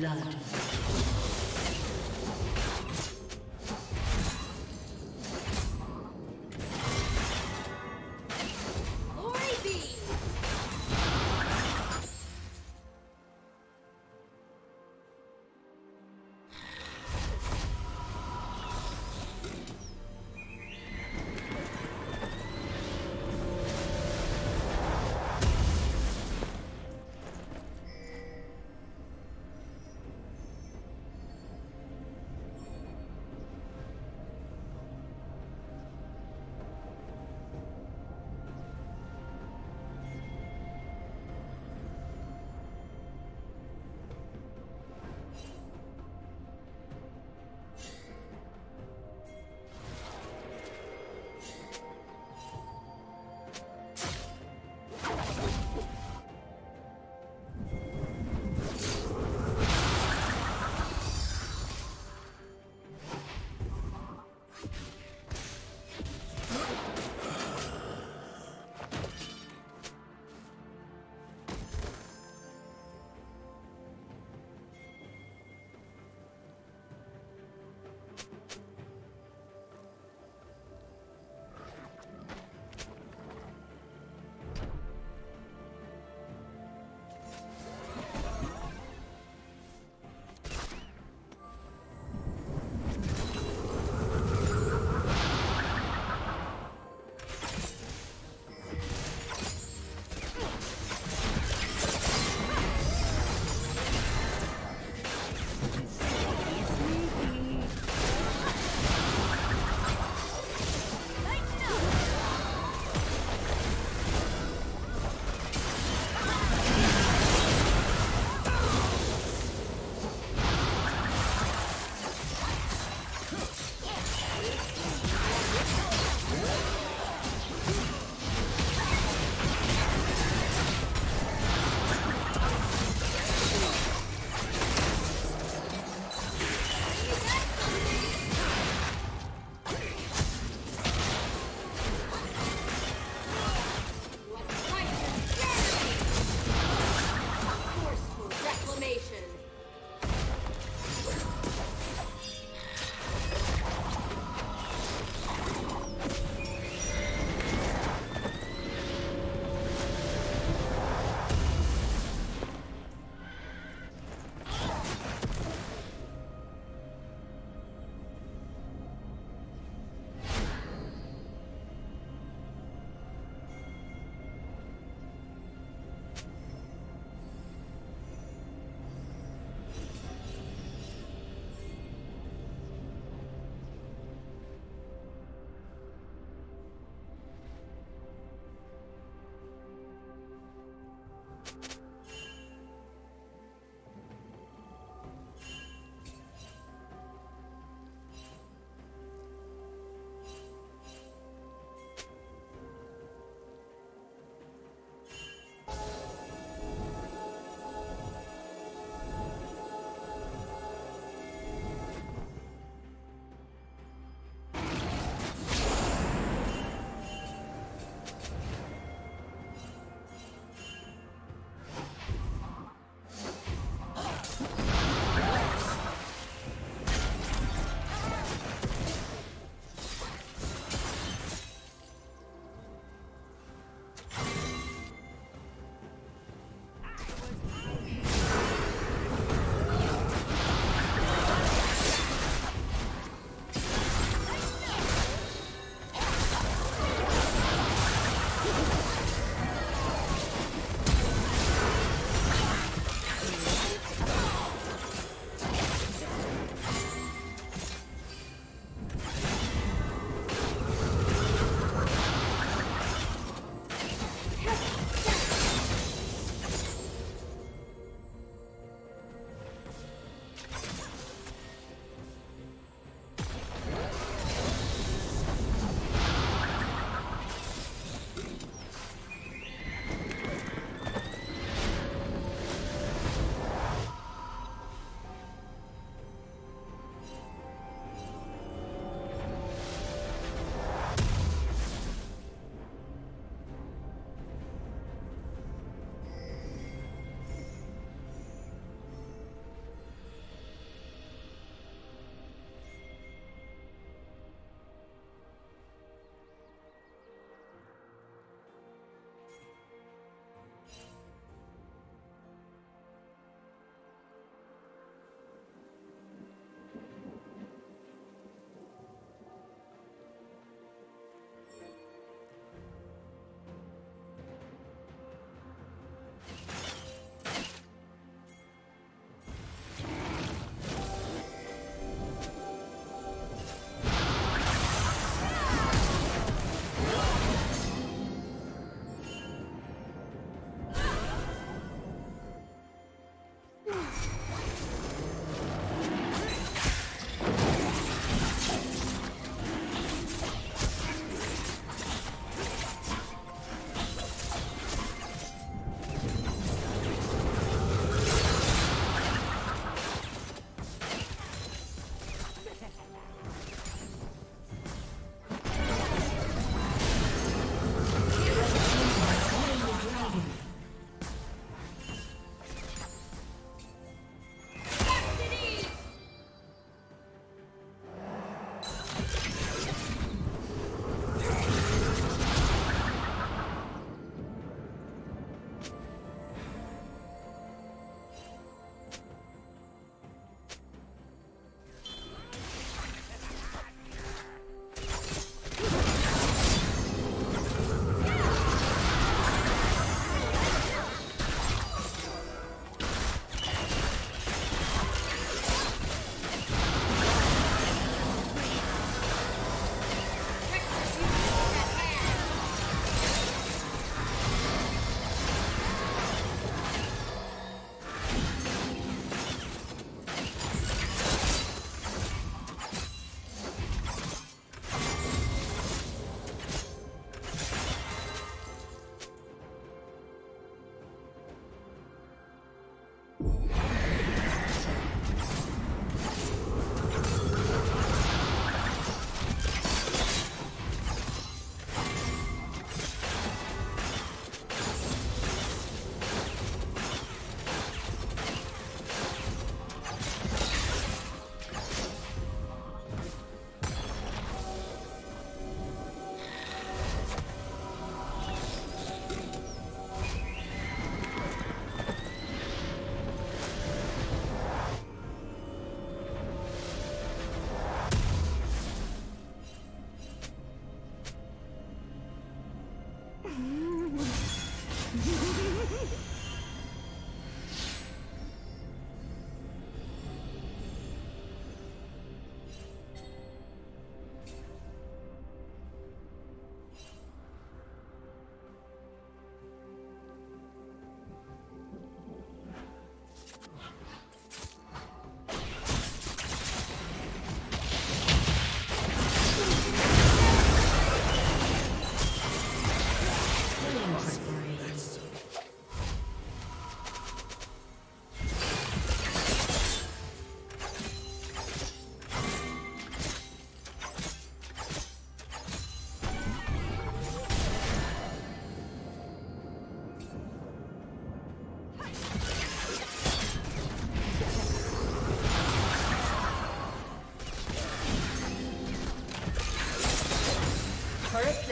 Blood.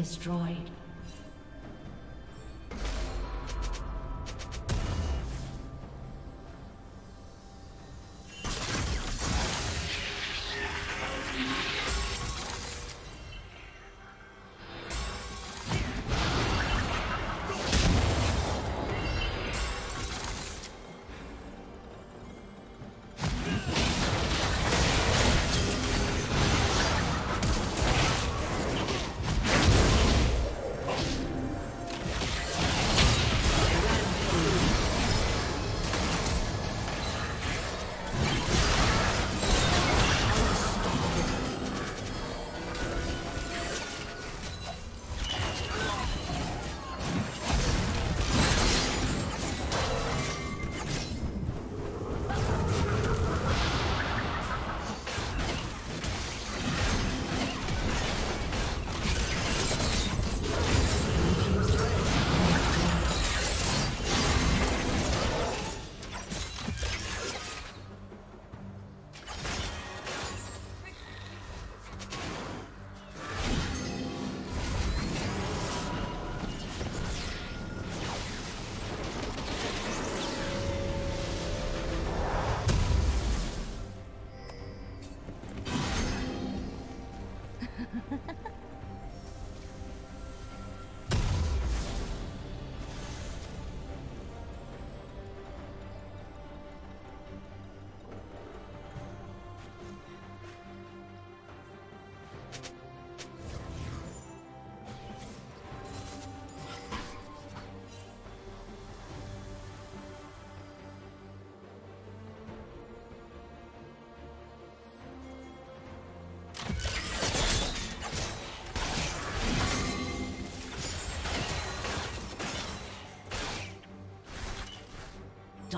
destroyed.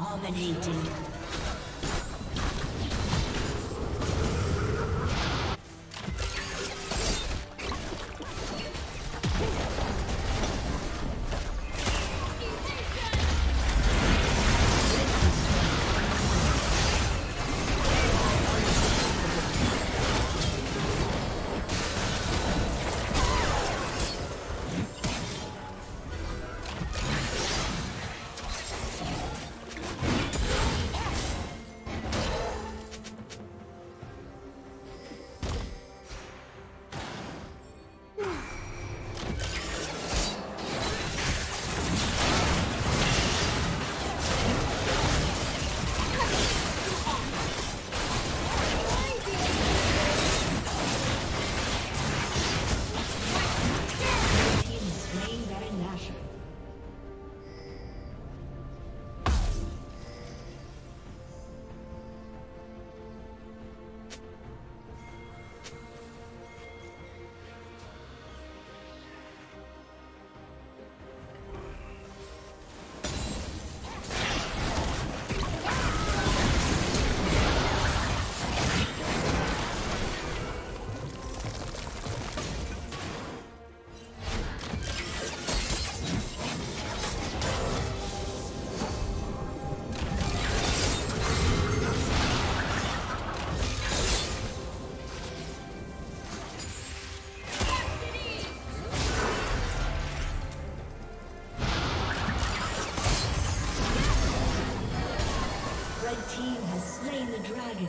Dominating. slain the dragon.